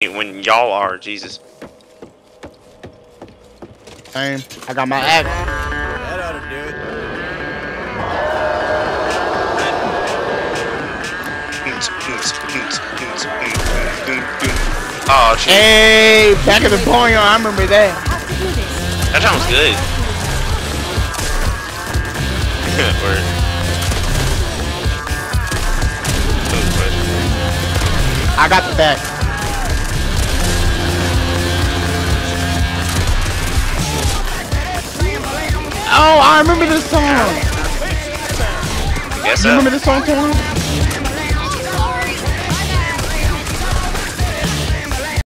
when y'all are, Jesus. Same. I got my axe. That ought to do it. Oh, shit. Hey, back of the point, I remember that. That sounds good. Word. I got the back. Oh, I remember this song. Guess You remember this song, Tony?